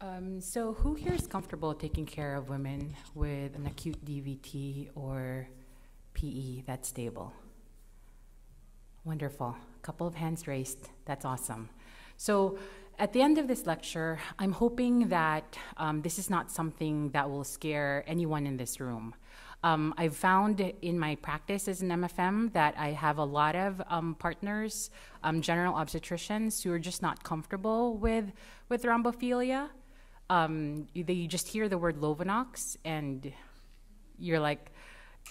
Um, so, who here is comfortable taking care of women with an acute DVT or PE that's stable? Wonderful. A couple of hands raised. That's awesome. So, at the end of this lecture, I'm hoping that um, this is not something that will scare anyone in this room. Um, I've found in my practice as an MFM that I have a lot of um, partners, um, general obstetricians, who are just not comfortable with, with thrombophilia. Um, they just hear the word Lovenox and you're like,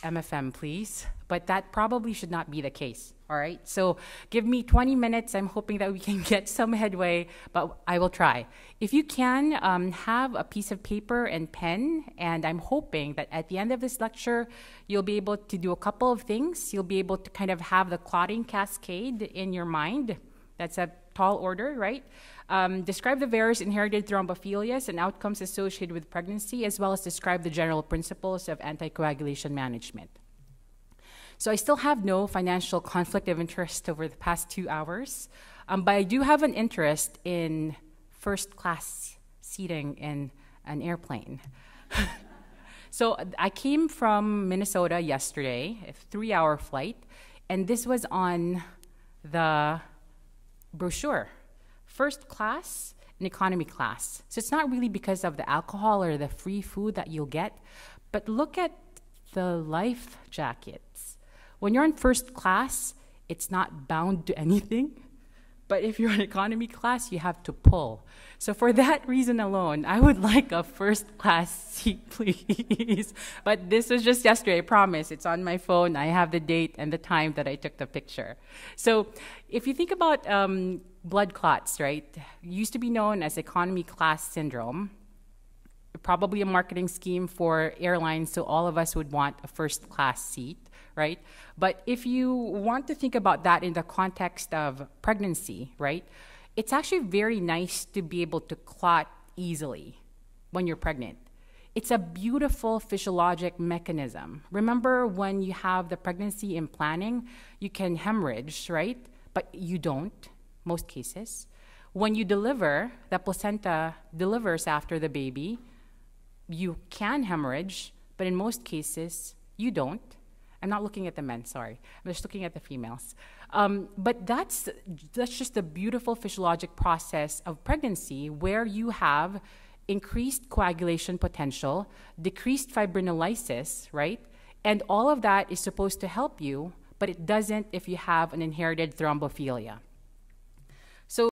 MFM, please. But that probably should not be the case. All right. So give me 20 minutes. I'm hoping that we can get some headway, but I will try. If you can, um, have a piece of paper and pen, and I'm hoping that at the end of this lecture, you'll be able to do a couple of things. You'll be able to kind of have the clotting cascade in your mind. That's a tall order, right? Um, describe the various inherited thrombophilias and outcomes associated with pregnancy, as well as describe the general principles of anticoagulation management. So I still have no financial conflict of interest over the past two hours, um, but I do have an interest in first class seating in an airplane. so I came from Minnesota yesterday, a three hour flight, and this was on the brochure first class and economy class. So it's not really because of the alcohol or the free food that you'll get, but look at the life jackets. When you're in first class, it's not bound to anything. But if you're in economy class, you have to pull. So for that reason alone, I would like a first class seat, please. but this was just yesterday, I promise. It's on my phone. I have the date and the time that I took the picture. So if you think about um, blood clots, right, used to be known as economy class syndrome. Probably a marketing scheme for airlines, so all of us would want a first class seat, right? But if you want to think about that in the context of pregnancy, right, it's actually very nice to be able to clot easily when you're pregnant. It's a beautiful physiologic mechanism. Remember when you have the pregnancy in planning, you can hemorrhage, right? But you don't most cases. When you deliver, the placenta delivers after the baby, you can hemorrhage, but in most cases, you don't. I'm not looking at the men, sorry. I'm just looking at the females. Um, but that's, that's just a beautiful physiologic process of pregnancy where you have increased coagulation potential, decreased fibrinolysis, right? And all of that is supposed to help you, but it doesn't if you have an inherited thrombophilia.